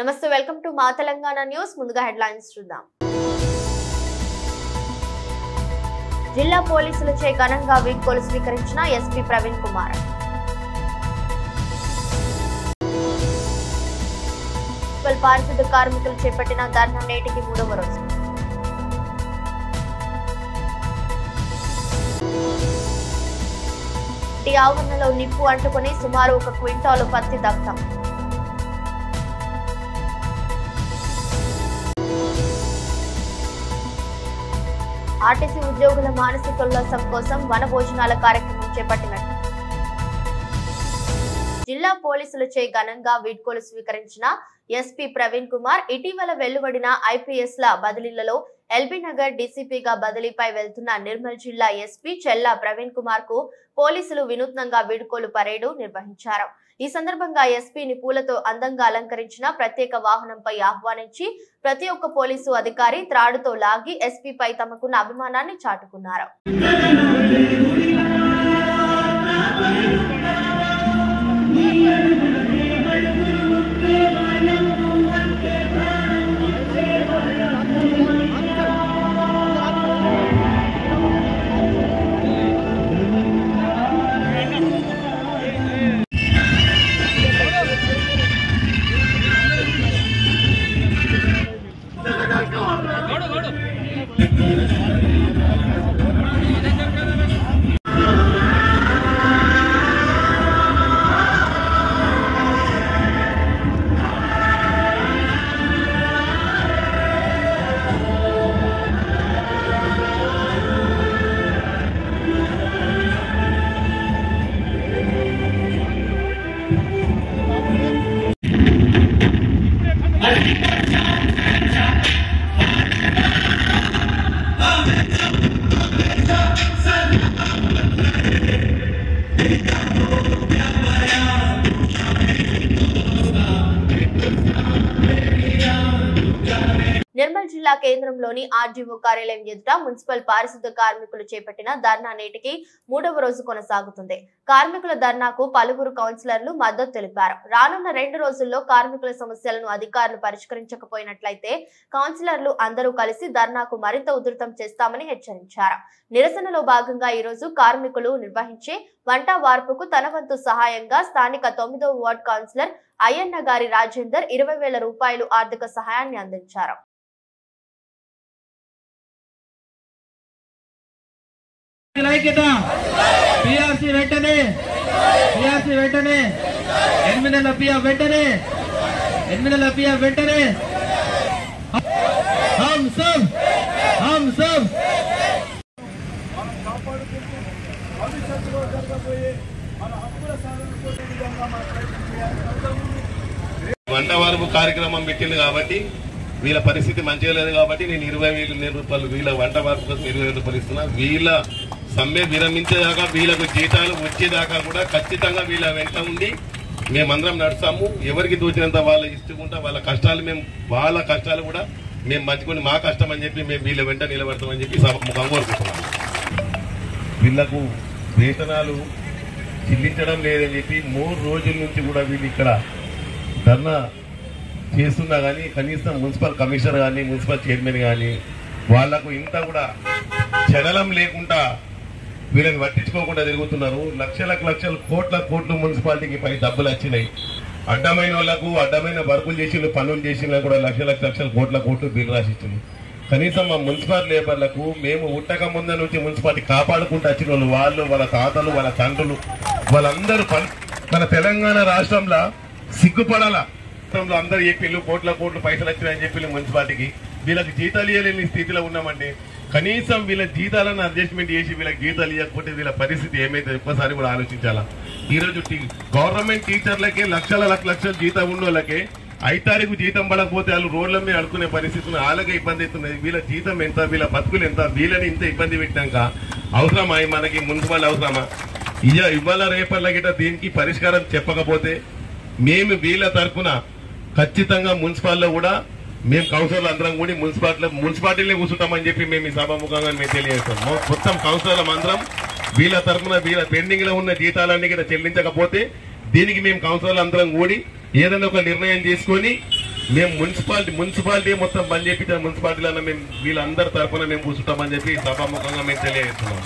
నమస్తే welcome to మా Telangana news. ముందుగా హెడ్లైన్స్ చూద్దాం. జిల్లా పోలీసులచే ఘనంగా వీడ్కోలు స్వీకరించిన ఎస్పీ ప్రవీణ్ కుమార్. మున్సిపల్ పారిశుద్ధ కార్మికులు చేపట్టిన ధర్నా నేటికి మూడవ రోజు. టీ ఆవరణలో నిప్పు అంటుకుని సుమారు ఒక క్వింటాలు పత్తి దగ్ధం. ఆర్టీసీ ఉద్యోగుల మానసికోల్లాసం కోసం వన భోజనాల కార్యక్రమం చేపట్టినట్టు. జిల్లా పోలీసులచే ఘనంగా వీడ్కోలు స్వీకరించిన ఎస్పీ ప్రవీణ్ కుమార్ ఇటీవల వెలువడిన ఐపీఎస్ల బదిలీలలో ఎల్బీ నగర్ డీసీపీగా బదిలీపై వెళ్తున్న నిర్మల్ జిల్లా ఎస్పీ చెల్లా ప్రవీణ్ కుమార్కు పోలీసులు వినూత్నంగా వీడ్కోలు పరేడు నిర్వహించారు. ఈ సందర్భంగా ఎస్పీని పూలతో అందంగా అలంకరించిన ప్రత్యేక వాహనంపై ఆహ్వానించి ప్రతి ఒక్క పోలీసు అధికారి త్రాడుతో లాగి ఎస్పీపై తమకున్న అభిమానాన్ని చాటుకున్నారు. జిల్లా కేంద్రంలోని ఆర్జీఓ కార్యాలయం ఎదుట మున్సిపల్ పారిశుద్ధ కార్మికులు చేపట్టిన ధర్నా నేటికి మూడవ రోజు కొనసాగుతుంది. కార్మికుల ధర్నాకు పలువురు కౌన్సిలర్లు మద్దతు తెలిపారు. రానున్న రెండు రోజుల్లో కార్మికుల సమస్యలను అధికారులు పరిష్కరించకపోయినట్లయితే కౌన్సిలర్లు అందరూ కలిసి ధర్నాకు మరింత ఉధృతం చేస్తామని హెచ్చరించారు. నిరసనలో భాగంగా ఈ రోజు కార్మికులు నిర్వహించే వంట వార్పుకు తన వంతు సహాయంగా స్థానిక తొమ్మిదవ వార్డ్ కౌన్సిలర్ అయ్యన్న గారి రాజేందర్ ఇరవై వేల రూపాయలు ఆర్థిక సహాయాన్ని అందించారు. ఐక్యత పిఆర్సీ వెంటనే పిఆర్సీ వెంటనే ఎనిమిది నెలల పిఆర్ వెంటనే ఎనిమిది నెలల పిఆర్ వెంటనే. హమ్ సబ్ హమ్ సబ్ భవిష్యత్తులో జరగబోయే మన హక్కుల సాధన కోసం విధంగా మన ప్రయత్నం చేయాల్సిన వంట వార్పు కార్యక్రమం పెట్టింది కాబట్టి వీళ్ళ పరిస్థితి మంచిగా లేదు కాబట్టి నేను ఇరవై వేల రూపాయలు వీళ్ళ వంట వార్పు కోసం ఇరవై వేల రూపాయలు ఇస్తున్నా వీళ్ళ సమ్మె విరమించేదాకా వీళ్ళకు జీతాలు వచ్చేదాకా కూడా ఖచ్చితంగా వీళ్ళ వెంట ఉండి మేమందరం నడుస్తాము. ఎవరికి దోచినంత వాళ్ళు ఇస్తుకుంటా వాళ్ళ కష్టాలు మేము వాళ్ళ కష్టాలు కూడా మేము మంచుకొని మా కష్టం అని చెప్పి మేము వీళ్ళ వెంట నిలబడతామని చెప్పి ముఖం కోరుకుంటున్నాము వీళ్ళకు వేతనాలు చెల్లించడం లేదని చెప్పి మూడు రోజుల నుంచి కూడా వీళ్ళు ఇక్కడ ధర్నా చేస్తున్నా కానీ కనీసం మున్సిపల్ కమిషనర్ కానీ మున్సిపల్ చైర్మన్ కానీ వాళ్ళకు ఇంత కూడా చలనం లేకుండా వీళ్ళని పట్టించుకోకుండా తిరుగుతున్నారు. లక్షలకు లక్షలు కోట్ల కోట్లు మున్సిపాలిటీకి పై డబ్బులు వచ్చినాయి. అడ్డమైన వాళ్ళకు అడ్డమైన వర్కులు చేసిన పనులు చేసిన కూడా లక్షలకు లక్షల కోట్ల కోట్లు బిల్లు రాసిచ్చింది కనీసం మా మున్సిపల్ లేబర్లకు మేము ఉట్టక ముందు నుంచి మున్సిపాలిటీ కాపాడుకుంటూ వచ్చిన వాళ్ళు వాళ్ళు వాళ్ళ తాతలు వాళ్ళ తండ్రులు వాళ్ళందరూ మన తెలంగాణ రాష్ట్రంలో సిగ్గుపడాల. రాష్ట్రంలో అందరూ చెప్పిళ్ళు కోట్ల కోట్లు పైసలు వచ్చినాయని చెప్పి మున్సిపాలిటీకి. వీళ్ళకి జీతాలు ఇవ్వలేని స్థితిలో ఉన్నామంటే కనీసం వీళ్ళ జీతాలను అడ్జస్ట్మెంట్ చేసి వీళ్ళకి జీతాలు ఇవ్వకపోతే వీళ్ళ పరిస్థితి ఏమైతే ఒక్కసారి కూడా ఆలోచించాలా? ఈరోజు గవర్నమెంట్ టీచర్లకే లక్షల లక్ష లక్షల జీతం ఉన్న వాళ్ళకే ఐదు తారీఖు జీతం పడకపోతే వాళ్ళు రోడ్ల మీద అడుకునే పరిస్థితి వాళ్ళకే ఇబ్బంది అవుతుంది. వీళ్ళ జీతం ఎంత వీళ్ళ బతుకులు ఎంత వీళ్ళని ఇంత ఇబ్బంది పెట్టాక అవసరమా? మనకి మున్సిపల్ అవసరమా? ఇయ ఇవాళ రేపర్ల గిట్ట దీనికి పరిష్కారం చెప్పకపోతే మేము వీళ్ళ తరఫున ఖచ్చితంగా మున్సిపాల్లో కూడా మేము కౌన్సిలర్లు అందరం కూడా మున్సిపాలిటీ మున్సిపాలిటీలే కూర్చుంటామని చెప్పి మేము ఈ సభాముఖంగా మేము తెలియజేస్తాం. మొత్తం కౌన్సిలర్ల అందరం వీళ్ళ తరఫున వీళ్ళ పెండింగ్లో ఉన్న జీతాలన్నీ కూడా చెల్లించకపోతే దీనికి మేము కౌన్సిలర్లు అందరం కూడి ఏదైనా ఒక నిర్ణయం తీసుకొని మేము మున్సిపాలిటీ మున్సిపాలిటీ మొత్తం బంద్ చెప్పి మున్సిపాలిటీలో మేము వీళ్ళందరి తరఫున మేము కూర్చుంటామని చెప్పి సభాముఖంగా మేము తెలియజేస్తున్నాం.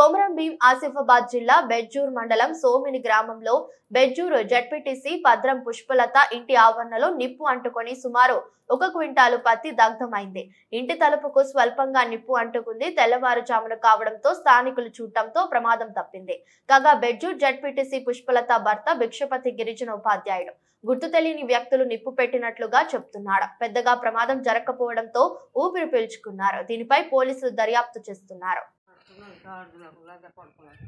కొమరం భీం ఆసిఫాబాద్ జిల్లా బెజ్జూర్ మండలం సోమిని గ్రామంలో బెజ్జూరు జడ్పీటీసీ భద్రం పుష్పలత ఇంటి ఆవరణలో నిప్పు అంటుకొని సుమారు ఒక క్వింటాలు పత్తి దగ్ధమైంది. ఇంటి తలుపుకు స్వల్పంగా నిప్పు అంటుకుంది. తెల్లవారుజామున కావడంతో స్థానికులు చూడటంతో ప్రమాదం తప్పింది. కాగా బెజ్జూర్ జడ్పీటీసీ పుష్పలత భర్త భిక్షపతి గిరిజన ఉపాధ్యాయుడు. గుర్తు తెలియని వ్యక్తులు నిప్పు పెట్టినట్లుగా చెప్తున్నాడు. పెద్దగా ప్రమాదం జరగకపోవడంతో ఊపిరి పీల్చుకున్నారు. దీనిపై పోలీసులు దర్యాప్తు చేస్తున్నారు. కార్డులకు లేదా పడుకున్నాను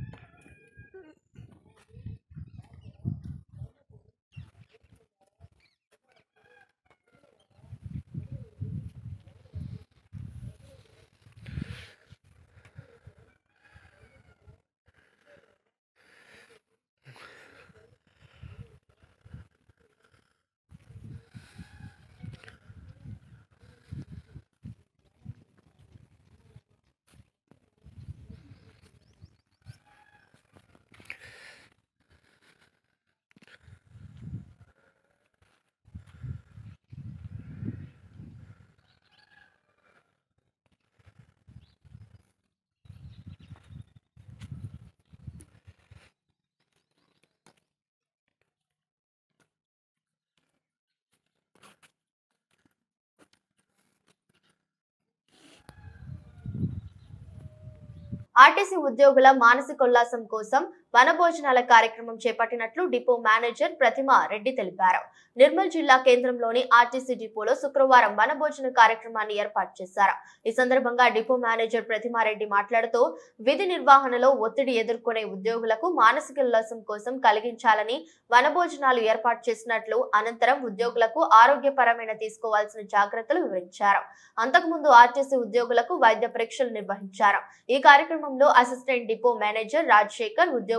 ఆర్టీసీ ఉద్యోగుల మానసికోల్లాసం కోసం వనభోజనాల కార్యక్రమం చేపట్టినట్లు డిపో మేనేజర్ ప్రతిమ రెడ్డి తెలిపారు. నిర్మల్ జిల్లా కేంద్రంలోని ఆర్టీసీ డిపోలో శుక్రవారం వనభోజన కార్యక్రమాన్ని ఏర్పాటు చేశారు. ఈ సందర్భంగా డిపో మేనేజర్ ప్రతిమారెడ్డి మాట్లాడుతూ విధి నిర్వహణలో ఒత్తిడి ఎదుర్కొనే ఉద్యోగులకు మానసిక ఉల్లాసం కోసం కలిగించాలని వనభోజనాలు ఏర్పాటు చేసినట్లు అనంతరం ఉద్యోగులకు ఆరోగ్యపరమైన తీసుకోవాల్సిన జాగ్రత్తలు వివరించారు. అంతకుముందు ఆర్టీసీ ఉద్యోగులకు వైద్య పరీక్షలు నిర్వహించారు. ఈ కార్యక్రమంలో అసిస్టెంట్ డిపో మేనేజర్ రాజశేఖర్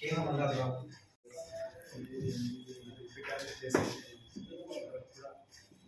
కేవలం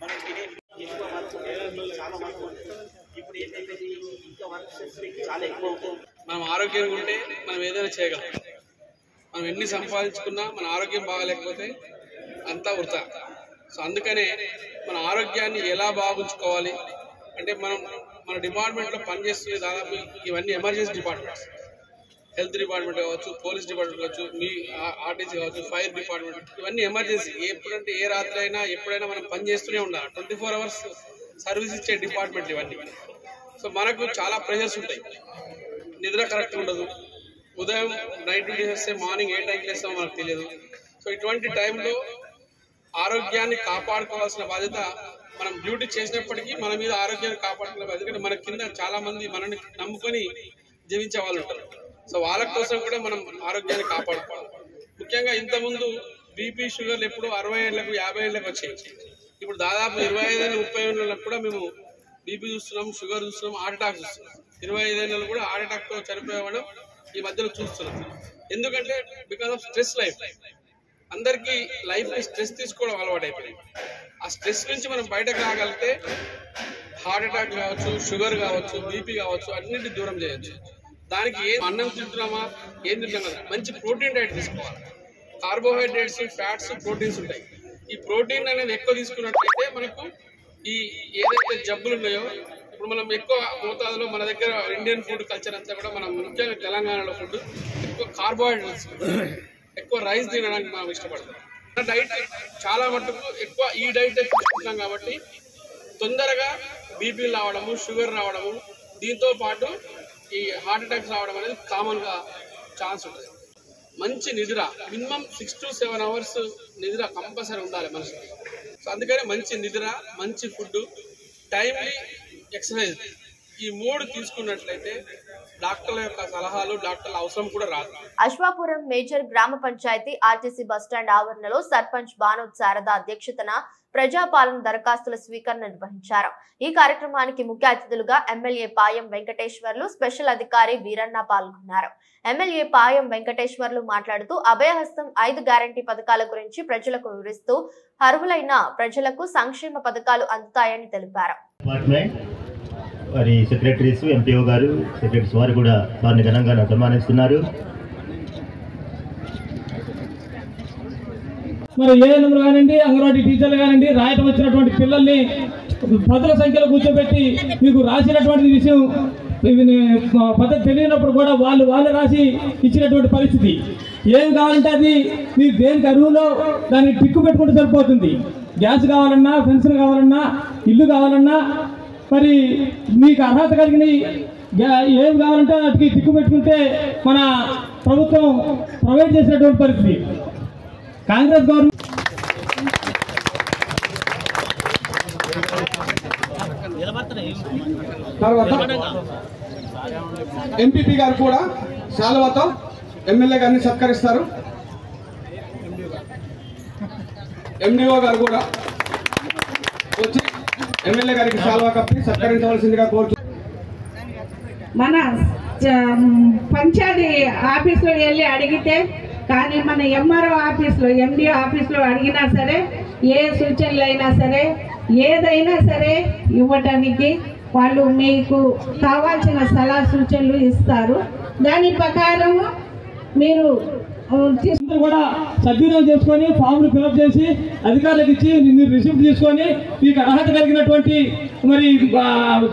మనం తినే ఎక్కువ వర్క్ చాలా వర్క్ ఇప్పుడు ఏంటంటే ఇంకా వర్క్ చాలా ఎక్కువ అవుతుంది మనం ఆరోగ్యంగా ఉంటే మనం ఏదైనా చేయగలం. మనం ఎన్ని సంపాదించుకున్నా మన ఆరోగ్యం బాగాలేకపోతే అంతా వృత సో అందుకనే మన ఆరోగ్యాన్ని ఎలా బాగుంచుకోవాలి? అంటే మనం మన డిపార్ట్మెంట్లో పనిచేస్తున్న దాదాపు ఇవన్నీ ఎమర్జెన్సీ డిపార్ట్మెంట్స్. హెల్త్ డిపార్ట్మెంట్ కావచ్చు పోలీస్ డిపార్ట్మెంట్ కావచ్చు మీ ఆర్టీసీ కావచ్చు ఫైర్ డిపార్ట్మెంట్ ఇవన్నీ ఎమర్జెన్సీ. ఎప్పుడంటే ఏ రాత్రి అయినా ఎప్పుడైనా మనం పని చేస్తూనే ఉండాలి. ట్వంటీ ఫోర్ అవర్స్ సర్వీస్ ఇచ్చే డిపార్ట్మెంట్ ఇవన్నీ. సో మనకు చాలా ప్రెషర్స్ ఉంటాయి. నిద్ర కరెక్ట్ ఉండదు. ఉదయం నైట్ డ్యూటీ చేస్తే మార్నింగ్ ఏ టైంకి వేస్తామో మనకు తెలియదు. సో ఇటువంటి టైంలో ఆరోగ్యాన్ని కాపాడుకోవాల్సిన బాధ్యత మనం డ్యూటీ చేసినప్పటికీ మన మీద ఆరోగ్యాన్ని కాపాడుకునే బాధ్యత. ఎందుకంటే మన కింద చాలామంది మనని మనల్ని నమ్ముకొని జీవించే వాళ్ళు ఉంటారు. సో వాళ్ళ కోసం కూడా మనం ఆరోగ్యాన్ని కాపాడుకోవాలి. ముఖ్యంగా ఇంతకుముందు బీపీ షుగర్లు ఎప్పుడు అరవై ఏళ్ళకు యాభై ఏళ్ళకు వచ్చాయి. ఇప్పుడు దాదాపు ఇరవై ఐదేళ్ళు ముప్పై ఏళ్ళకు కూడా మేము బీపీ చూస్తున్నాం షుగర్ చూస్తున్నాం హార్ట్ అటాక్ చూస్తున్నాం. ఇరవై ఐదేళ్ళు కూడా హార్ట్ అటాక్తో చనిపోయేవాడు ఈ మధ్యలో చూస్తున్నాం. ఎందుకంటే బికాస్ ఆఫ్ స్ట్రెస్ లైఫ్ అందరికీ లైఫ్ స్ట్రెస్ తీసుకోవడం అలవాటు అయిపోయింది ఆ స్ట్రెస్ నుంచి మనం బయటకు రాగలిగితే హార్ట్ అటాక్ కావచ్చు షుగర్ కావచ్చు బీపీ కావచ్చు అన్నిటి దూరం చేయొచ్చు. దానికి ఏం అన్నం తింటున్నామా ఏం తింటున్నామా మంచి ప్రోటీన్ డైట్ తీసుకోవాలి. కార్బోహైడ్రేట్స్ ఫ్యాట్స్ ప్రోటీన్స్ ఉంటాయి. ఈ ప్రోటీన్ అనేది ఎక్కువ తీసుకున్నట్లయితే మనకు ఈ ఏదైతే జబ్బులు ఉన్నాయో ఇప్పుడు మనం ఎక్కువ మోతాదులో మన దగ్గర ఇండియన్ ఫుడ్ కల్చర్ అంతా కూడా మనం ముఖ్యంగా తెలంగాణలో ఫుడ్ ఎక్కువ కార్బోహైడ్రేట్స్ ఎక్కువ రైస్ తినడానికి మనం ఇష్టపడతాం. డైట్ చాలా మటుకు ఎక్కువ ఈ డైట్ తీసుకుంటున్నాం కాబట్టి తొందరగా బీపీ రావడము షుగర్ రావడము దీంతో పాటు ఈ హార్ట్ అటాక్స్ రావడం అనేది కామన్గా ఛాన్స్ ఉంటుంది. మంచి నిద్ర minimum six to seven hours నిద్ర కంపల్సరీ ఉండాలి మనిషికి. సో అందుకనే మంచి నిద్ర మంచి ఫుడ్ టైమ్లీ ఎక్సర్సైజ్ ఈ మూడు తీసుకున్నట్లయితే డాక్టర్ల యొక్క సలహాలు డాక్టర్ల అవసరం కూడా రాదు. అశ్వాపురం మేజర్ గ్రామ పంచాయతీ ఆర్టీసీ బస్టాండ్ ఆవరణలో సర్పంచ్ బానోత్ శారద అధ్యక్షతన ప్రజాపాలన దరఖాస్తుల స్వీకరణ నిర్వహించారు. ఈ కార్యక్రమానికి ముఖ్య అతిథులుగా ఎమ్మెల్యే పాయం వెంకటేశ్వర్లు స్పెషల్ అధికారి వీరన్న పాల్గొన్నారు. ఎమ్మెల్యే పాయం వెంకటేశ్వర్లు మాట్లాడుతూ అభయహస్తం ఐదు గ్యారంటీ పథకాల గురించి ప్రజలకు వివరిస్తూ అర్హులైన ప్రజలకు సంక్షేమ పథకాలు అందుతాయని తెలిపారు. మరి సెక్రటరీస్ ఎంపీఓ గారు సెక్రటరీస్ వారు కూడా వారిని ఘనంగా సన్మానిస్తున్నారు మరి ఏఎన్ఎంలు కానివ్వండి అంగన్వాడీ టీచర్లు కానివ్వండి రాయటం వచ్చినటువంటి పిల్లల్ని పదుల సంఖ్యలో కూర్చోబెట్టి మీకు రాసినటువంటి విషయం పద్ధతి తెలియనప్పుడు కూడా వాళ్ళు వాళ్ళు రాసి ఇచ్చినటువంటి పరిస్థితి. ఏం కావాలంటే అది మీరు దేనికి అరువులో దాన్ని టిక్కు పెట్టుకుంటే సరిపోతుంది. గ్యాస్ కావాలన్నా పెన్షన్ కావాలన్నా ఇల్లు కావాలన్నా మరి మీకు అర్హత కలిగిన ఏం కావాలంటే వాటికి టిక్కు పెట్టుకుంటే మన ప్రభుత్వం ప్రొవైడ్ చేసినటువంటి పరిస్థితి. కాంగ్రెస్ గవర్నమెంట్ తర్వాత ఎంపీపీ గారు కూడా శాలువాతో ఎమ్మెల్యే గారిని సత్కరిస్తారు. ఎండిఓ గారు కూడా వచ్చి ఎమ్మెల్యే గారికి శాలువా కప్పి సత్కరించవలసిందిగా కోరుతూ మన చ- పంచాయతీ ఆఫీస్లో వెళ్ళి అడిగితే కానీ మన ఎంఆర్ఓ ఆఫీస్లో ఎండిఓ ఆఫీస్లో అడిగినా సరే ఏ సూచనలు అయినా సరే ఏదైనా సరే ఇవ్వటానికి వాళ్ళు మీకు కావాల్సిన సలహా సూచనలు ఇస్తారు. దాని ప్రకారము మీరు కూడా సద్వినియోగం చేసుకొని ఫామ్లు ఫిలప్ చేసి అధికారులకు ఇచ్చి మీరు రిసిప్ట్ తీసుకొని మీకు అర్హత కలిగినటువంటి మరి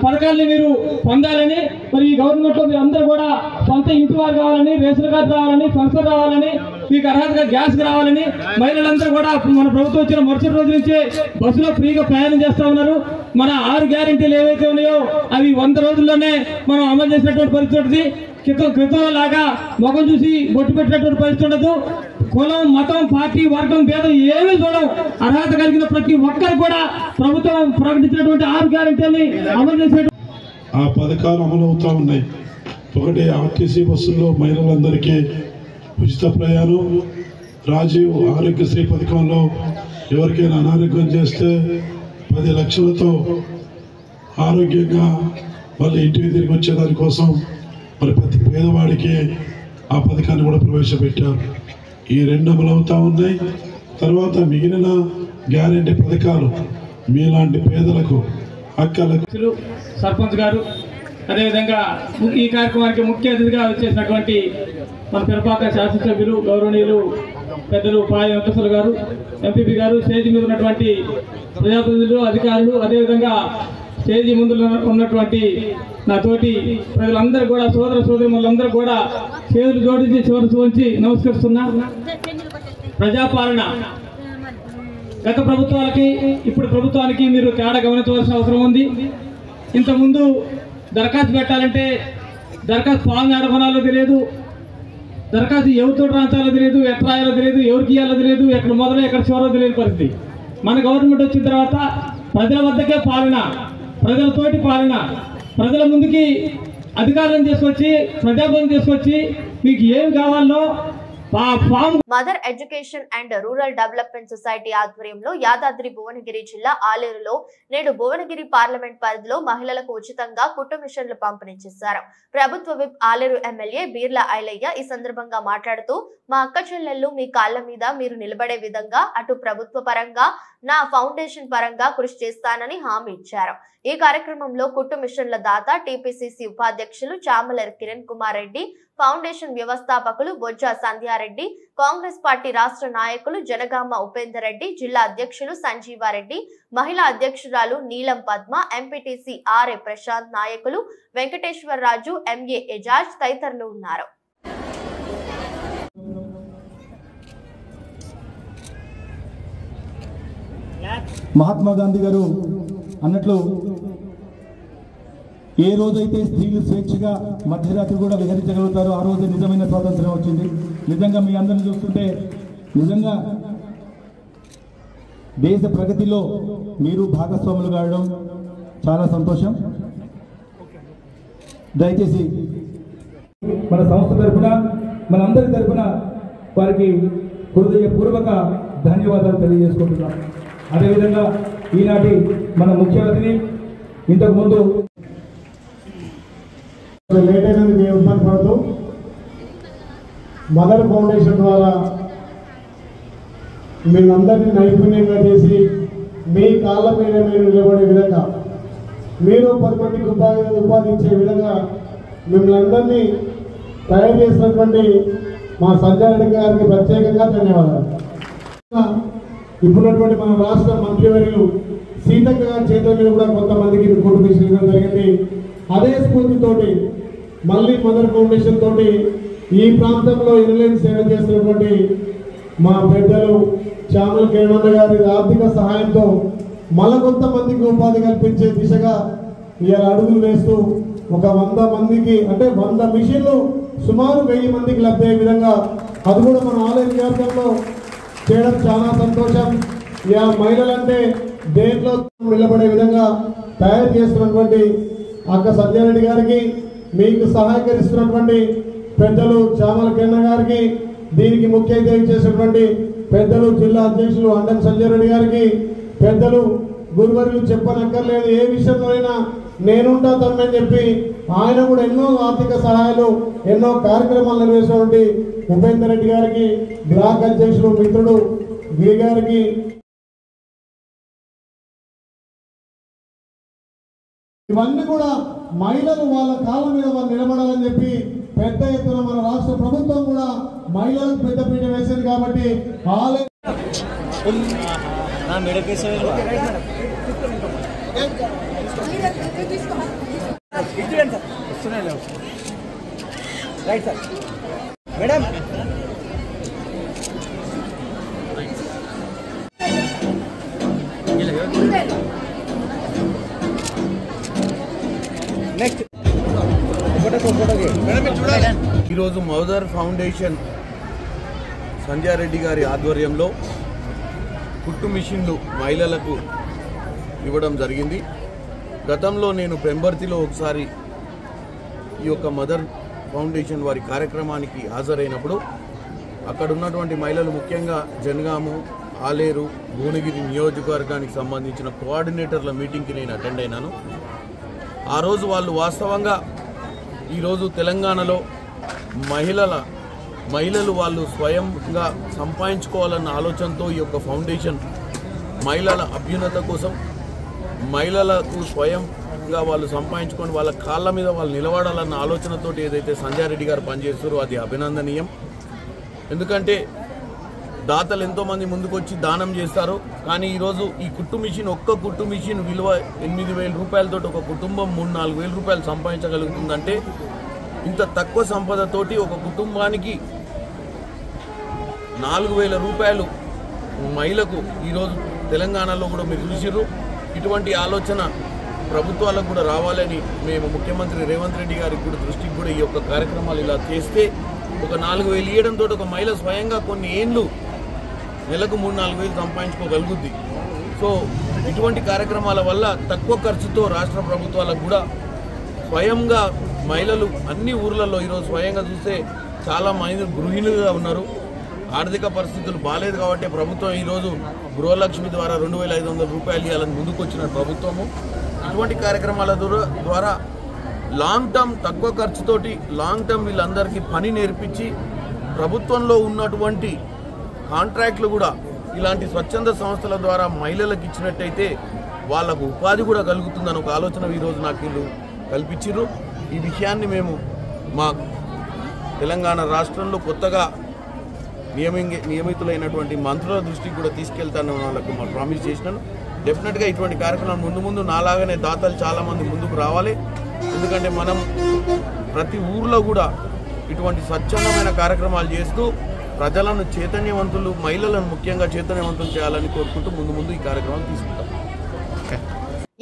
పథకాలని మీరు పొందాలని మరి ఈ గవర్నమెంట్లో మీరు అందరూ కూడా సొంత ఇంటి వారు కావాలని రేషన్ కార్డు రావాలని పెన్షన్ రావాలని మీకు అర్హతగా గ్యాస్ రావాలని మహిళలందరూ కూడా మన ప్రభుత్వం వచ్చిన మరుసటి రోజు నుంచే బస్సులో ఫ్రీగా ప్రయాణం చేస్తూ ఉన్నారు. మన ఆరు గ్యారెంటీలు ఏవైతే ఉన్నాయో అవి వంద రోజుల్లోనే మనం అమలు చేసినటువంటి పరిస్థితి. క్రితం క్రితం లాగా ముఖం చూసి బొట్టు పెట్టినటువంటి పరిస్థితి ఉండదు. కులం మతం పార్టీ వర్గం భేదం ఏమీ చూడవు. అర్హత కలిగిన ప్రతి ఒక్కరు కూడా ప్రభుత్వం ప్రకటించినటువంటి ఆరు గ్యారెంటీని అమలు చేసే ఆ పథకాలు అమలు అవుతూ ఉన్నాయి. ఒకటి ఆర్టీసీ బస్సుల్లో మహిళలందరికీ ఉచిత ప్రయాణం. రాజీవ్ ఆరోగ్యశ్రీ పథకంలో ఎవరికైనా అనారోగ్యం చేస్తే పది లక్షలతో ఆరోగ్యంగా వాళ్ళు ఇంటికి తిరిగి వచ్చేదానికోసం మరి ప్రతి పేదవాడికి ఆ పథకాన్ని కూడా ప్రవేశపెట్టారు. ఈ రెండు అమలు ఉన్నాయి. తర్వాత మిగిలిన గ్యారెంటీ పథకాలు మీలాంటి పేదలకు అక్కలకు సర్పంచ్ గారు అదేవిధంగా ఈ కార్యక్రమానికి ముఖ్య అతిథిగా వచ్చేసినటువంటి మన పిరపాక శాసనసభ్యులు గౌరవనీయులు పెద్దలు పాయ వెంకటేశ్వర గారు ఎంపీపీ గారు స్టేజ్ మీద ఉన్నటువంటి ప్రజాప్రతినిధులు అధికారులు అదేవిధంగా స్టేజీ ముందు ఉన్నటువంటి నా తోటి ప్రజలందరూ కూడా సోదర సోదరులందరూ కూడా చేతులు జోడించి చివరి ఉంచి నమస్కరిస్తున్నా. ప్రజాపాలన. గత ప్రభుత్వాలకి ఇప్పుడు ప్రభుత్వానికి మీరు తేడా గమనించవలసిన అవసరం ఉంది. ఇంతకుముందు దరఖాస్తు పెట్టాలంటే దరఖాస్తు పాలన ఎక్కడ తెలియదు. దరఖాస్తు ఎవరితో రాంచాలో తెలియదు ఎక్కడ రాయాలో తెలియదు ఎవరికి ఇవ్వాలో తెలియదు ఎక్కడ మొదలు ఎక్కడ చివరో తెలియని పరిస్థితి. మన గవర్నమెంట్ వచ్చిన తర్వాత ప్రజల వద్దకే పాలన. ప్రజలతోటి పాలన ప్రజల ముందుకి అధికారం తీసుకొచ్చి ప్రజాపాలన తీసుకొచ్చి మీకు ఏం కావాలో mother education and rural development society ఆధ్వర్యంలో యాదాద్రి భువనగిరి జిల్లా ఆలేరులో నేడు భువనగిరి పార్లమెంట్ పరిధిలో మహిళలకు ఉచితంగా కుట్టు మిషన్లు పంపిణీ చేశారు. ప్రభుత్వ విప్ ఆలేరు ఎమ్మెల్యే బీర్ల ఐలయ్య ఈ సందర్భంగా మాట్లాడుతూ మా అక్క చెల్లెళ్ళు మీ కాళ్ళ మీద మీరు నిలబడే విధంగా అటు ప్రభుత్వ పరంగా నా ఫౌండేషన్ పరంగా కృషి చేస్తానని హామీ ఇచ్చారు. ఈ కార్యక్రమంలో కుట్టు మిషన్ల దాత టీపీసీసీ ఉపాధ్యక్షులు చామలర్ కిరణ్ కుమార్ రెడ్డి ఫౌండేషన్ వ్యవస్థాపకులు బొజ్జా సంధ్యారెడ్డి కాంగ్రెస్ పార్టీ రాష్ట్ర నాయకులు జనగామ ఉపేందర్ రెడ్డి జిల్లా అధ్యక్షులు సంజీవారెడ్డి మహిళా అధ్యక్షురాలు నీలం పద్మ ఎంపీటీసీ ఆర్ఏ ప్రశాంత్ నాయకులు వెంకటేశ్వరరాజు ఎంఏ ఎజాజ్ తదితరులు ఉన్నారు. మహాత్మా గాంధీ గారు అన్నట్లు ఏ రోజైతే స్త్రీలు స్వేచ్ఛగా మధ్యరాత్రి కూడా విహరించగలుగుతారో ఆ రోజే నిజమైన స్వాతంత్రం వచ్చింది. నిజంగా మీ అందరిని చూస్తుంటే నిజంగా దేశ ప్రగతిలో మీరు భాగస్వాములు కావడం చాలా సంతోషం. దయచేసి మన సంస్థ తరఫున మనందరి తరఫున వారికి హృదయపూర్వక ధన్యవాదాలు తెలియజేసుకుంటున్నాం అదేవిధంగా ఈనాటి మన ముఖ్య అతిథి ఇంతకు ముందు లేట్ అయినది మేము ఇబ్బంది పడుతూ మదర్ ఫౌండేషన్ ద్వారా మీరందరినీ నైపుణ్యంగా చేసి మీ కాళ్ళ మీద మీరు నిలబడే విధంగా మీరు పది మందికి ఉపాధి ఉపాధించే విధంగా మిమ్మల్ని అందరినీ తయారు చేసినటువంటి మా సంజయ్ రెడ్డి గారికి ప్రత్యేకంగా ధన్యవాదాలు. ఇప్పుడున్నటువంటి మన రాష్ట్ర మంత్రివర్యులు సీతక్క గారి చేతుల మీద కూడా కొంతమందికి రిపోర్ట్ తీసుకెళ్ళడం జరిగింది. అదే స్ఫూర్తితోటి మళ్ళీ మదర్ ఫౌండేషన్ తోటి ఈ ప్రాంతంలో ఇన్లైన్ సేవ చేస్తున్నటువంటి మా పెద్దలు చామల కిరణ్ గారి ఆర్థిక సహాయంతో మళ్ళా కొంతమందికి ఉపాధి కల్పించే దిశగా ఇలా అడుగులు వేస్తూ ఒక వంద మందికి అంటే వంద మిషన్లు సుమారు వెయ్యి మందికి లభ్యయ్యే విధంగా అది కూడా మన ఆలయ నియోజకంలో చేయడం చాలా సంతోషం. ఇక మహిళలంటే దేంట్లో నిలబడే విధంగా తయారు చేస్తున్నటువంటి అక్క సత్యారెడ్డి గారికి మీకు సహాయకరిస్తున్నటువంటి పెద్దలు చామల కిరణ్ గారికి దీనికి ముఖ్య అతిథి చేసినటువంటి పెద్దలు జిల్లా అధ్యక్షులు అండం సంజయ్ రెడ్డి గారికి పెద్దలు గురువర్యులు చెప్పనక్కర్లేదు ఏ విషయంలోనైనా నేనుంటా తమ్మని చెప్పి ఆయన కూడా ఎన్నో ఆర్థిక సహాయాలు ఎన్నో కార్యక్రమాలు నిర్వహించినటువంటి ఉపేందర్ రెడ్డి గారికి బ్లాక్ అధ్యక్షుడు మిత్రుడు గిరి గారికి. ఇవన్నీ కూడా మహిళలు వాళ్ళ కాళ్ళ మీద వాళ్ళు నిలబడాలని చెప్పి పెద్ద ఎత్తున మన రాష్ట్ర ప్రభుత్వం కూడా మహిళలకు పెద్ద పీట వేసింది కాబట్టి ఆలయ రైట్ సార్ మేడం నెక్స్ట్ ఈరోజు మౌదర్ ఫౌండేషన్ సంధ్యారెడ్డి గారి ఆధ్వర్యంలో కుట్టు మిషన్లు మహిళలకు ఇవ్వడం జరిగింది. గతంలో నేను పెంబర్తిలో ఒకసారి ఈ యొక్క మదర్ ఫౌండేషన్ వారి కార్యక్రమానికి హాజరైనప్పుడు అక్కడ ఉన్నటువంటి మహిళలు ముఖ్యంగా జనగాము ఆలేరు భువనగిరి నియోజకవర్గానికి సంబంధించిన కోఆర్డినేటర్ల మీటింగ్కి నేను అటెండ్ అయినాను. ఆ రోజు వాళ్ళు వాస్తవంగా ఈరోజు తెలంగాణలో మహిళల మహిళలు వాళ్ళు స్వయంగా సంపాదించుకోవాలన్న ఆలోచనతో ఈ యొక్క ఫౌండేషన్ మహిళల అభ్యున్నత కోసం మహిళలకు స్వయంగా వాళ్ళు సంపాదించుకొని వాళ్ళ కాళ్ళ మీద వాళ్ళు నిలబడాలన్న ఆలోచనతోటి ఏదైతే సంజయ్ రెడ్డి గారు పనిచేస్తారో అది అభినందనీయం. ఎందుకంటే దాతలు ఎంతోమంది ముందుకొచ్చి దానం చేస్తారు. కానీ ఈరోజు ఈ కుట్టు మిషన్ ఒక్క కుట్టు మిషన్ విలువ ఎనిమిది వేల రూపాయలతో ఒక కుటుంబం మూడు నాలుగు వేల రూపాయలు సంపాదించగలుగుతుందంటే ఇంత తక్కువ సంపదతోటి ఒక కుటుంబానికి నాలుగు వేల రూపాయలు మహిళకు ఈరోజు తెలంగాణలో కూడా మీరు చూసిర్రు. ఇటువంటి ఆలోచన ప్రభుత్వాలకు కూడా రావాలని మేము ముఖ్యమంత్రి రేవంత్ రెడ్డి గారికి కూడా దృష్టికి కూడా ఈ యొక్క కార్యక్రమాలు ఇలా చేస్తే ఒక నాలుగు వేలు ఇవ్వడంతో ఒక మహిళ స్వయంగా కొన్ని ఏండ్లు నెలకు మూడు నాలుగు వేలు సంపాదించుకోగలుగుద్ది. సో ఇటువంటి కార్యక్రమాల వల్ల తక్కువ ఖర్చుతో రాష్ట్ర ప్రభుత్వాలకు కూడా స్వయంగా మహిళలు అన్ని ఊర్లలో ఈరోజు స్వయంగా చూస్తే చాలా మహిళలు గృహిణులుగా ఉన్నారు. ఆర్థిక పరిస్థితులు బాగాలేదు కాబట్టి ప్రభుత్వం ఈరోజు గృహలక్ష్మి ద్వారా రెండు వేల ఐదు వందల రూపాయలు ఇవ్వాలని ముందుకు వచ్చిన ప్రభుత్వము. ఇటువంటి కార్యక్రమాల ద్వారా ద్వారా లాంగ్ టర్మ్ తక్కువ ఖర్చుతోటి లాంగ్ టర్మ్ వీళ్ళందరికీ పని నేర్పించి ప్రభుత్వంలో ఉన్నటువంటి కాంట్రాక్ట్లు కూడా ఇలాంటి స్వచ్ఛంద సంస్థల ద్వారా మహిళలకు ఇచ్చినట్టయితే వాళ్ళకు ఉపాధి కూడా కలుగుతుందని ఒక ఆలోచన ఈరోజు నాకు వీళ్ళు కల్పించారు ఈ విషయాన్ని మేము మా తెలంగాణ రాష్ట్రంలో కొత్తగా నియమింగ నియమితులైనటువంటి మంత్రుల దృష్టికి కూడా తీసుకెళ్తానని వాళ్ళకు మా ప్రామిస్ చేసినాను. డెఫినెట్గా ఇటువంటి కార్యక్రమాలు ముందు ముందు నాలాగానే దాతలు చాలామంది ముందుకు రావాలి. ఎందుకంటే మనం ప్రతి ఊర్లో కూడా ఇటువంటి స్వచ్ఛందమైన కార్యక్రమాలు చేస్తూ ప్రజలను చైతన్యవంతులు మహిళలను ముఖ్యంగా చైతన్యవంతులు చేయాలని కోరుకుంటూ ముందు ముందు ఈ కార్యక్రమం తీసుకుంటాం.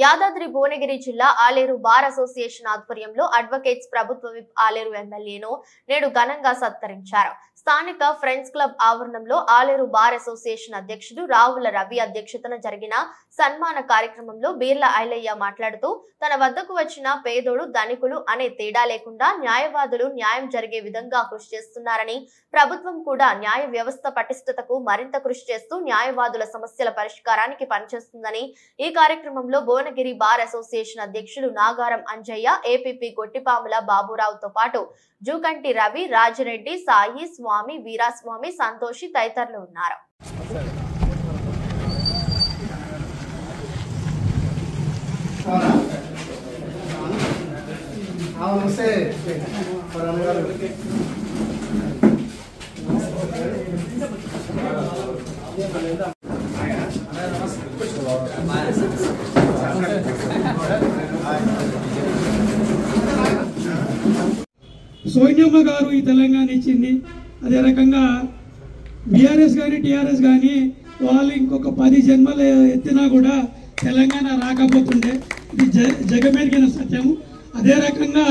యాదాద్రి భువనగిరి జిల్లా ఆలేరు బార్ అసోసియేషన్ ఆధ్వర్యంలో అడ్వకేట్స్ ప్రభుత్వ విప్ ఆలేరు ఎమ్మెల్యేను నేడు ఘనంగా సత్కరించారు. స్థానిక ఫ్రెండ్స్ క్లబ్ ఆవరణంలో ఆలేరు బార్ అసోసియేషన్ అధ్యక్షుడు రావుల రవి అధ్యక్షతన జరిగిన సన్మాన కార్యక్రమంలో బీర్ల ఐలయ్య మాట్లాడుతూ తన వద్దకు వచ్చిన పేదోడు ధనికులు అనే తేడా లేకుండా న్యాయవాదులు న్యాయం జరిగే విధంగా కృషి చేస్తున్నారని ప్రభుత్వం కూడా న్యాయ వ్యవస్థ పటిష్టతకు మరింత కృషి చేస్తూ న్యాయవాదుల సమస్యల పరిష్కారానికి పనిచేస్తుందని ఈ కార్యక్రమంలో భువనగిరి బార్ అసోసియేషన్ అధ్యక్షులు నాగారం అంజయ్య ఏపీపీ గొట్టిపాముల బాబురావుతో పాటు జూకంటి రవి రాజిరెడ్డి సాయి స్వామి వీరాస్వామి సంతోషి తదితరులు ఉన్నారు. నమస్తే సోనియమ్మ గారు ఈ తెలంగాణ ఇచ్చింది. అదే రకంగా బీఆర్ఎస్ కానీ టీఆర్ఎస్ కానీ వాళ్ళు ఇంకొక పది జన్మలు ఎత్తినా కూడా తెలంగాణ రాకపోతుండే. ఇది జ జగమెరిగిన సత్యము. అదే రకంగా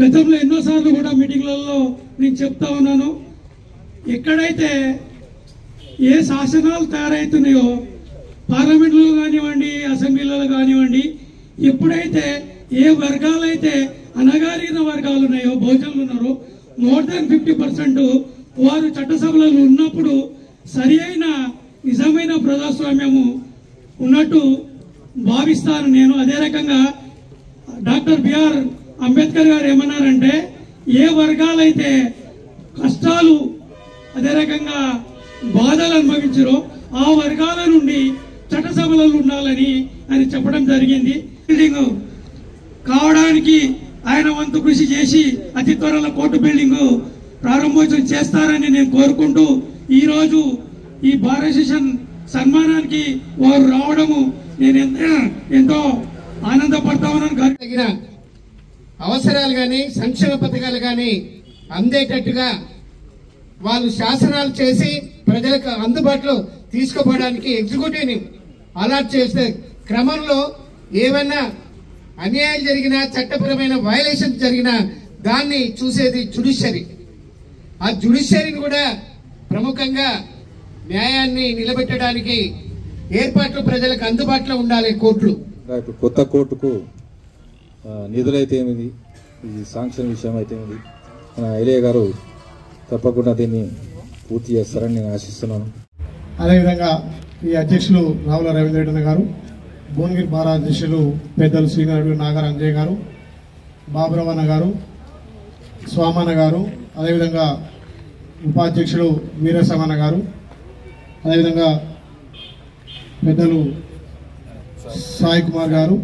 గతంలో ఎన్నోసార్లు కూడా మీటింగ్లలో నేను చెప్తా ఉన్నాను. ఎక్కడైతే ఏ శాసనాలు తయారవుతున్నాయో పార్లమెంట్లో కానివ్వండి అసెంబ్లీలలో కానివ్వండి ఎప్పుడైతే ఏ వర్గాలైతే అనగారిన వర్గాలు ఉన్నాయో భోజనాలు ఉన్నారో మోర్ దాన్ ఫిఫ్టీ పర్సెంట్ వారు చట్టసభలలో ఉన్నప్పుడు సరి అయిన నిజమైన ప్రజాస్వామ్యము ఉన్నట్టు భావిస్తాను నేను. అదే రకంగా డాక్టర్ బిఆర్ అంబేద్కర్ గారు ఏమన్నారంటే ఏ వర్గాలైతే కష్టాలు అదే రకంగా బాధలు అనుభవించారో ఆ వర్గాల నుండి చట్టసభలలో ఉండాలని అని చెప్పడం జరిగింది. బిల్డింగ్ కావడానికి ఆయన వంతు కృషి చేసి అతి త్వరలో కోర్టు బిల్డింగ్ ప్రారంభోత్సవం చేస్తారని నేను కోరుకుంటూ ఈరోజు ఈ భారత సన్మానానికి వారు రావడము నేను ఎంతో ఆనందపడతా ఉన్నాను తగిన అవసరాలు కానీ సంక్షేమ పథకాలు కానీ అందేటట్టుగా వాళ్ళు శాసనాలు చేసి ప్రజలకు అందుబాటులో తీసుకుపోవడానికి ఎగ్జిక్యూటివ్ని అలాట్ చేసే క్రమంలో ఏమైనా అన్యాయం జరిగినా చట్టపరమైన వయలేషన్ జరిగినా దాన్ని చూసేది జుడిషియరీ ఆ జుడిషియరీని కూడా ప్రముఖంగా న్యాయాన్ని నిలబెట్టడానికి ఏర్పాట్లు ప్రజలకు అందుబాటులో ఉండాలి కోర్టులు. ఇప్పుడు కొత్త కోర్టుకు ఆ, నిధులైతే ఏమిది ఈ శాంక్షన్ విషయం అయితే ఏమిది మన ఎలియ గారు తప్పకుండా దీన్ని పూర్తి చేస్తారని నేను ఆశిస్తున్నాను. అదేవిధంగా ఈ అధ్యక్షులు రావుల రవీంద్రరెడ్డి గారు భువనగిరి బారా అధ్యక్షులు పెద్దలు శ్రీనారాయణ నాగర్ అంజయ్ గారు బాబురవన్న గారు స్వామన్న గారు అదేవిధంగా ఉపాధ్యక్షులు వీరసమన్న గారు అదేవిధంగా పెద్దలు సాయి కుమార్ గారు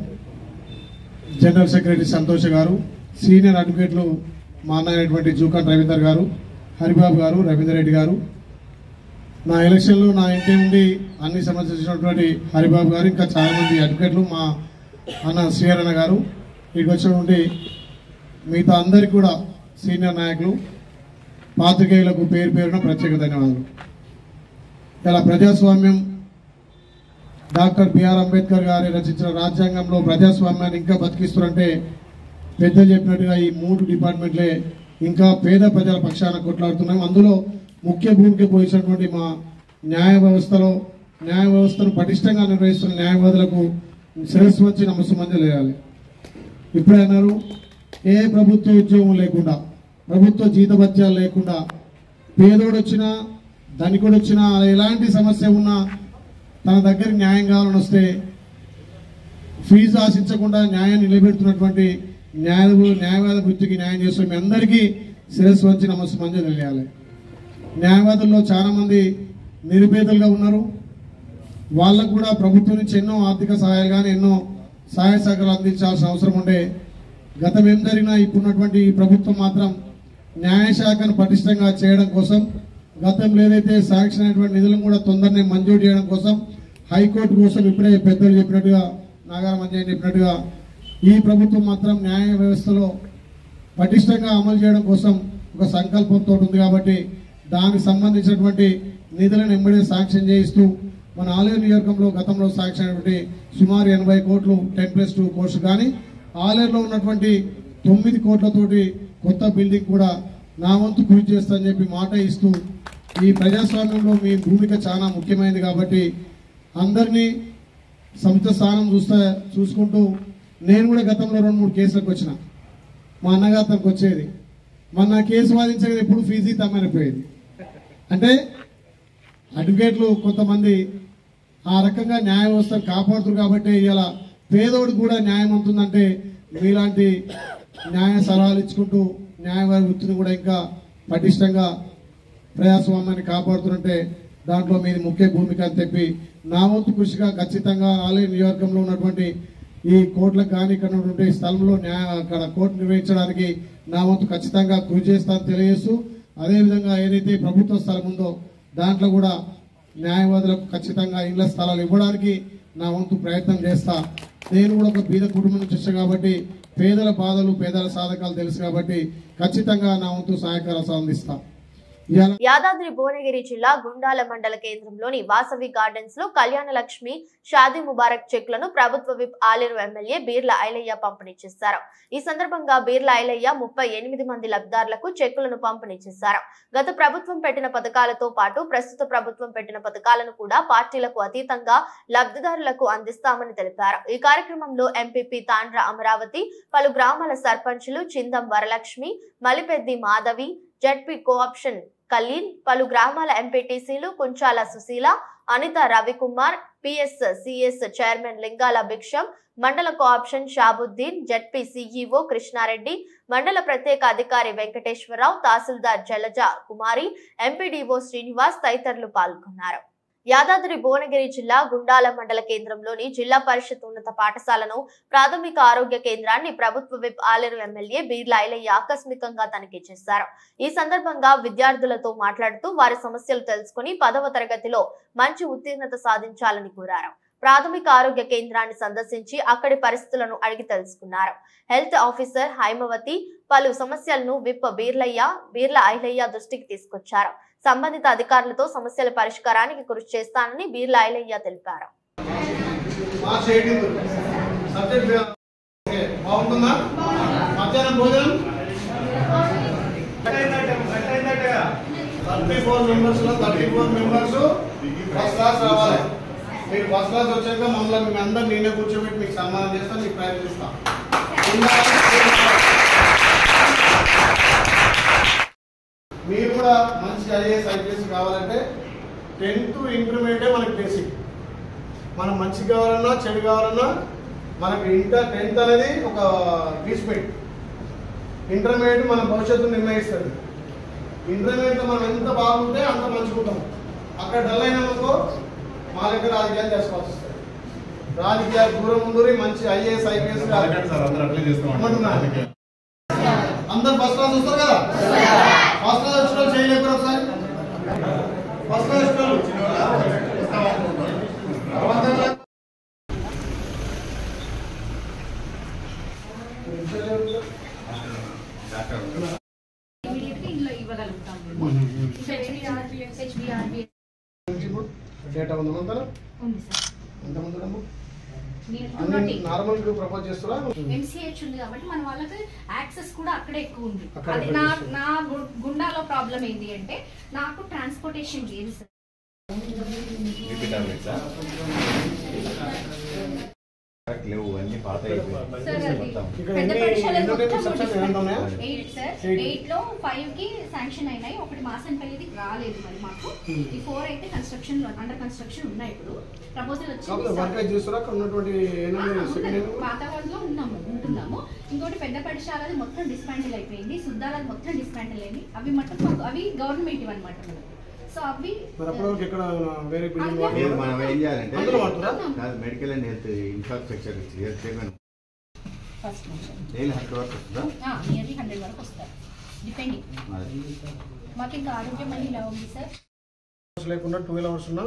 జనరల్ సెక్రటరీ సంతోష్ గారు సీనియర్ అడ్వకేట్లు మా అన్న జూకాన్ రవీందర్ గారు హరిబాబు గారు రవీందర్ రెడ్డి గారు. నా ఎలక్షన్లో నా ఇంటి నుండి అన్ని సమర్పించినటువంటి హరిబాబు గారు ఇంకా చాలామంది అడ్వకేట్లు మా అన్న శ్రీహరణ గారు ఇక్కడికి వచ్చినటువంటి మిగతా అందరికీ కూడా సీనియర్ నాయకులు పాత్రికేయులకు పేరు పేరున ప్రత్యేక ధన్యవాదాలు. ఇలా ప్రజాస్వామ్యం డాక్టర్ బిఆర్ అంబేద్కర్ గారు రచించిన రాజ్యాంగంలో ప్రజాస్వామ్యాన్ని ఇంకా బతికిస్తున్నారంటే పెద్ద చెప్పినట్టుగా ఈ మూడు డిపార్ట్మెంట్లే ఇంకా పేద ప్రజల పక్షాన కొట్లాడుతున్నాం అందులో ముఖ్య భూమిక పోయించినటువంటి మా న్యాయ వ్యవస్థలో న్యాయ వ్యవస్థను పటిష్టంగా నిర్వహిస్తున్న న్యాయవాదులకు శిరస్సు వచ్చి నమస్సుమంజలేయాలి ఇప్పుడే అన్నారు ఏ ప్రభుత్వ ఉద్యోగం లేకుండా ప్రభుత్వ జీతభత్యాలు లేకుండా పేదోడు వచ్చినా ధనికుడు వచ్చినా ఎలాంటి సమస్య ఉన్నా తన దగ్గర న్యాయం కావాలని వస్తే ఫీజు ఆశించకుండా న్యాయం నిలబెడుతున్నటువంటి న్యాయ న్యాయవాద వృత్తికి న్యాయం చేస్తున్న మీ అందరికీ శిరస్సు వచ్చి నమస్సు మంది తెలియాలి. న్యాయవాదుల్లో చాలామంది నిరుపేదలుగా ఉన్నారు. వాళ్ళకు కూడా ప్రభుత్వం నుంచి ఎన్నో ఆర్థిక సహాయాలు కానీ ఎన్నో సహాయ సహకారాలు అందించాల్సిన అవసరం ఉండే గతం ఏం జరిగినా ఇప్పుడున్నటువంటి ఈ ప్రభుత్వం మాత్రం న్యాయశాఖను పటిష్టంగా చేయడం కోసం గతంలో ఏదైతే శాంక్షన్ అయినటువంటి నిధులను కూడా తొందరనే మంజూరు చేయడం కోసం హైకోర్టు కోసం ఇప్పుడే పెద్దలు చెప్పినట్టుగా నాగారం అంజయ్య చెప్పినట్టుగా ఈ ప్రభుత్వం మాత్రం న్యాయ వ్యవస్థలో పటిష్టంగా అమలు చేయడం కోసం ఒక సంకల్పంతో ఉంది కాబట్టి దానికి సంబంధించినటువంటి నిధులను ఎంబడే శాంక్షన్ చేయిస్తూ మన ఆలయ నియోజకంలో గతంలో శాంక్షన్ అయినటువంటి సుమారు ఎనభై కోట్లు టెన్ ప్లస్ టూ కోర్సు కానీ ఆలయంలో ఉన్నటువంటి తొమ్మిది కోట్లతోటి కొత్త బిల్డింగ్ కూడా నా వంతు కృషి చేస్తానని చెప్పి మాట ఇస్తూ ఈ ప్రజాస్వామ్యంలో మీ భూమిక చాలా ముఖ్యమైనది కాబట్టి అందరినీ సముచిత స్థానం చూస్తా చూసుకుంటూ నేను కూడా గతంలో రెండు మూడు కేసులకు వచ్చిన. మా అన్నగారికి వచ్చేది. మొన్న కేసు వాదించగా ఎప్పుడు ఫీజు తమ్మనిపోయేది అంటే అడ్వకేట్లు కొంతమంది ఆ రకంగా న్యాయ వ్యవస్థను కాపాడుతురు కాబట్టి ఇలా పేదోడికి కూడా న్యాయం ఉంటుందంటే మీలాంటి న్యాయ సలహాలు ఇచ్చుకుంటూ న్యాయవాది వృత్తిని కూడా ఇంకా పటిష్టంగా ప్రజాస్వామ్యాన్ని కాపాడుతుంటే దాంట్లో మీది ముఖ్య భూమిక అని చెప్పి నా వంతు కృషిగా ఖచ్చితంగా ఆలయ నియోజకంలో ఉన్నటువంటి ఈ కోర్టులకు కానీ ఇక్కడ ఉన్నటువంటి స్థలంలో న్యాయ అక్కడ కోర్టు నిర్వహించడానికి నా వంతు ఖచ్చితంగా కృషి చేస్తానని తెలియజేస్తూ అదేవిధంగా ఏదైతే ప్రభుత్వ స్థలం ఉందో దాంట్లో కూడా న్యాయవాదులకు ఖచ్చితంగా ఇళ్ళ స్థలాలు ఇవ్వడానికి నా వంతు ప్రయత్నం చేస్తా. నేను కూడా ఒక పేద కుటుంబం నుంచి వచ్చా కాబట్టి పేదల బాధలు పేదల సాధకాలు తెలుసు కాబట్టి ఖచ్చితంగా నా వంతు సహాయకారాలు అందిస్తాను యాదాద్రి భువనగిరి జిల్లా గుండాల మండల కేంద్రంలోని వాసవి గార్డెన్స్లో కళ్యాణ లక్ష్మి షాదీ ముబారక్ చెక్లను ప్రభుత్వ విప్ ఆలేరు ఎమ్మెల్యే బీర్ల ఐలయ్య పంపిణీ చేశారు. ఈ సందర్భంగా బీర్ల ఐలయ్య ముప్పై ఎనిమిది మంది లబ్ధిదారులకు చెక్కులను పంపిణీ చేశారు. గత ప్రభుత్వం పెట్టిన పథకాలతో పాటు ప్రస్తుత ప్రభుత్వం పెట్టిన పథకాలను కూడా పార్టీలకు అతీతంగా లబ్ధిదారులకు అందిస్తామని తెలిపారు. ఈ కార్యక్రమంలో ఎంపీపీ తాండ్ర అమరావతి పలు గ్రామాల సర్పంచులు చిందం వరలక్ష్మి మలిపెద్ది మాధవి జడ్పీ కోఆప్షన్ కలీన్ పలు గ్రామాల ఎంపీటీసీలు Kunchala Sushila Anitha Ravikumar PS CS chairman Lingala Bhiksham మండల co-option Shabuddin ZP CEO Krishnareddy మండల ప్రత్యేక అధికారి వెంకటేశ్వరరావు తహసీల్దార్ జలజ కుమారి ఎంపీడీఓ శ్రీనివాస్ తదితరులు పాల్గొన్నారు. యాదాద్రి భువనగిరి జిల్లా గుండాల మండల కేంద్రంలోని జిల్లా పరిషత్ ఉన్నత పాఠశాలను ప్రాథమిక ఆరోగ్య కేంద్రాన్ని ప్రభుత్వ విప్ ఆలేరు ఎమ్మెల్యే బీర్ల ఐలయ్య ఆకస్మికంగా తనిఖీ చేశారు. ఈ సందర్భంగా విద్యార్థులతో మాట్లాడుతూ వారి సమస్యలు తెలుసుకుని పదవ తరగతిలో మంచి ఉత్తీర్ణత సాధించాలని కోరారు. ప్రాథమిక ఆరోగ్య కేంద్రాన్ని సందర్శించి అక్కడి పరిస్థితులను అడిగి తెలుసుకున్నారు. హెల్త్ ఆఫీసర్ హైమవతి పలు సమస్యలను విప్ బీర్లయ్య బీర్ల ఐలయ్య దృష్టికి తీసుకొచ్చారు. సంబంధిత అధికారులతో సమస్యల పరిష్కారానికి కృషి చేస్తానని బీర్ల ఐలయ్య తెలిపారు. థర్టీ ఫోర్ మెంబర్స్లో thirty four members first class రావాలి మీరు ఫస్ట్ క్లాస్ వచ్చాక మమ్మల్ని మీ అందరు నేనే కూర్చోబెట్టి మీకు సన్మానం చేస్తాను మీకు ప్రయత్నిస్తాం మీరు కూడా మంచి ఐఏఎస్ ఐపీఎస్ కావాలంటే టెన్త్ ఇంటర్మీడియటే మనకి బేసిక్. మనం మంచి కావాలన్నా చెడు కావాలన్నా మనకి ఇంటర్ టెన్త్ అనేది ఒక బీస్మెంట్ ఇంటర్మీడియట్ మన భవిష్యత్తు నిర్ణయిస్తుంది. ఇంటర్మీడియట్ మనం ఎంత బాగుంటే అంత మంచుకుంటాం. అక్కడ డల్ అయినామనుకో మా దగ్గర రాజకీయాలు చేసుకోవాల్సి వస్తుంది. రాజకీయాలు దూరం ముందు మంచి ఐఏఎస్ ఐపీఎస్ అందరు ఫస్ట్ క్లాస్ వస్తారు కదా? ఫస్ట్ క్లాస్ వచ్చిన వాళ్ళు చేయలేకపోతే ఒకసారి ఫస్ట్ క్లాస్ వచ్చిన డేటా ఉందా ఎంతమంది నార్మల్ ప్రపోజ్ చేస్తారా? ఎంసీహెచ్ ఉంది కాబట్టి మన వాళ్ళకి యాక్సెస్ కూడా అక్కడే ఎక్కువ ఉంది. అది నా. నా గు- గుండాలో ప్రాబ్లం ఏంటి అంటే నాకు ట్రాన్స్పోర్టేషన్ లేదు సార్ లేవు అన్ని పాత అయిపోయాయి. సార్ అది మొత్తం. పెద్ద పాఠశాలలు మొత్తం సెక్షన్స్ ఎంత ఉన్నాయా? ఎయిట్ లో ఫైవ్కి శాంక్షన్ అయినాయి. ఒకటి రాలేదు మరి మాకు. Hmm. ఈ ఫోర్ అయితే కన్స్ట్రక్షన్లో అండర్ కన్స్ట్రక్షన్ ఉన్నాయి ఇప్పుడు. ప్రపోజల్ వచ్చింది వాతావరణంలో ఉన్నాము ఉంటున్నాము. ఇంకోటి పెద్ద పడిశాలది మొత్తం డిస్మాంటిల్ అయిపోయింది. సుద్దాలది మొత్తం డిస్మాంటిల్ అయింది. అవి మొత్తం అవి గవర్నమెంట్ అనమాట సో అవి మరి అప్పటివరకు ఎక్కడ వేరే బిల్డింగ్ లేదు మనం ఏం చేయాలంటే అందులో వాడుతురా కాదు medical and health infrastructure chairman first నుంచి డైలీ హండ్రెడ్ వరకు వస్తుందా? నియర్లీ హండ్రెడ్ వరకు వస్తారు డిపెండింగ్ అది. మాకు ఇంకా ఆరోగ్యం అని ఇలా ఉంది సార్ అవర్స్ లేకుండా ట్వెల్వ్ అవర్స్ ఉన్నా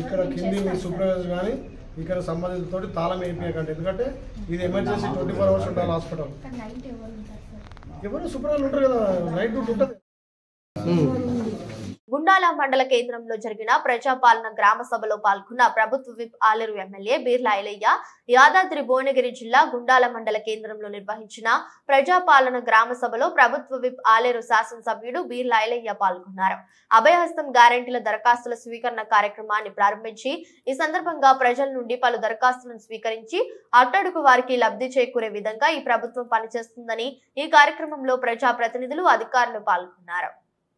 ఇక్కడ కింది మీ సూపర్వైజర్ కానీ ఇక్కడ సంబంధితులతో తాళం వేయించకండి ఎందుకంటే ఇది ఎమర్జెన్సీ ట్వంటీ ఫోర్ అవర్స్ ఉండాలి హాస్పిటల్ ఎవరు సూపర్వైజర్ ఉంటారు కదా నైట్ డ్యూటీ ఉంటుంది. గుండాల మండల కేంద్రంలో జరిగిన ప్రజాపాలన గ్రామ సభలో పాల్గొన్న ప్రభుత్వ విప్ ఆలేరు ఎమ్మెల్యే బీర్లా ఐలయ్య యాదాద్రి భువనగిరి జిల్లా గుండాల మండల కేంద్రంలో నిర్వహించిన ప్రజాపాలన గ్రామ సభలో ప్రభుత్వ విప్ ఆలేరు శాసనసభ్యుడు బీర్లా ఐలయ్య పాల్గొన్నారు. అభయహస్తం గ్యారంటీల దరఖాస్తుల స్వీకరణ కార్యక్రమాన్ని ప్రారంభించి ఈ సందర్భంగా ప్రజల నుండి పలు దరఖాస్తులను స్వీకరించి అట్టడుగు వారికి లబ్ధి చేకూరే విధంగా ఈ ప్రభుత్వం పనిచేస్తుందని ఈ కార్యక్రమంలో ప్రజా ప్రతినిధులు అధికారులు పాల్గొన్నారు.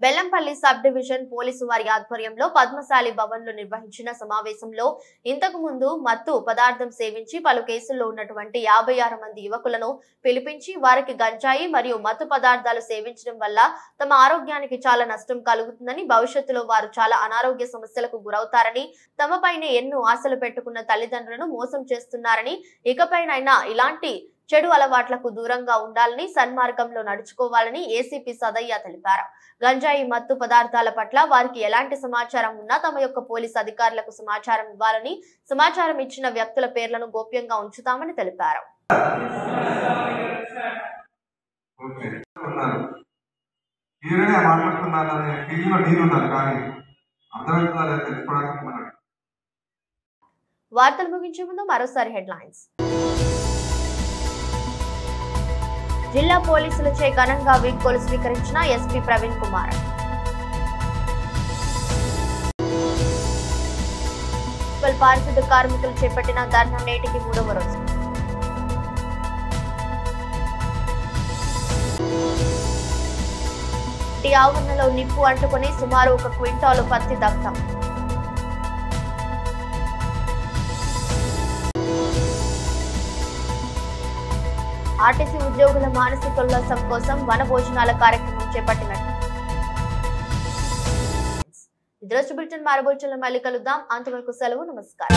బెల్లంపల్లి సబ్ డివిజన్ పోలీసు వారి ఆధ్వర్యంలో పద్మశాలి భవన్లో నిర్వహించిన సమావేశంలో ఇంతకు ముందు మత్తు పదార్థం సేవించి పలు కేసుల్లో ఉన్నటువంటి యాభై ఆరు మంది యువకులను పిలిపించి వారికి గంజాయి మరియు మత్తు పదార్థాలు సేవించడం వల్ల తమ ఆరోగ్యానికి చాలా నష్టం కలుగుతుందని భవిష్యత్తులో వారు చాలా అనారోగ్య సమస్యలకు గురవుతారని తమపైనే ఎన్నో ఆశలు పెట్టుకున్న తల్లిదండ్రులను మోసం చేస్తున్నారని ఇకపైనైనా ఇలాంటి చెడు అలవాట్లకు దూరంగా ఉండాలని సన్మార్గంలో నడుచుకోవాలని ఏసీపీ సదయ్య తెలిపారు. గంజాయి మత్తు పదార్థాల పట్ల వారికి ఎలాంటి సమాచారం ఉన్నా తమ యొక్క పోలీస్ అధికారులకు సమాచారం ఇవ్వాలని సమాచారం ఇచ్చిన వ్యక్తుల పేర్లను గోప్యంగా ఉంచుతామని తెలిపారు. ఈయననే మాట్లాడుతున్నాననే ఫీలింగ్లో నేనున్నాను కానీ అర్థమవుతుందా లేదా తెలుసుకోవడానికి మనం వార్తలు ముగించే ముందు మరోసారి హెడ్లైన్స్. జిల్లా పోలీసులచే ఘనంగా వీడ్కోలు స్వీకరించిన ఎస్పీ ప్రవీణ్ కుమార్. మున్సిపల్ పారిశుద్ధ కార్మికులు చేపట్టిన ధర్నా నేటికి మూడవ రోజు. ఈ ఆవరణలో నిప్పు అంటుకుని సుమారు ఒక క్వింటాలు పత్తి దగ్ధం. ఆర్టీసీ ఉద్యోగుల మానసిక ఉల్లాసం కోసం వన భోజనాల కార్యక్రమం చేపట్టినట్టు. ఇద్దరు బులెటిన్ మారబోచున్న మళ్ళీ కలుద్దాం. అంతవరకు సెలవు నమస్కారం.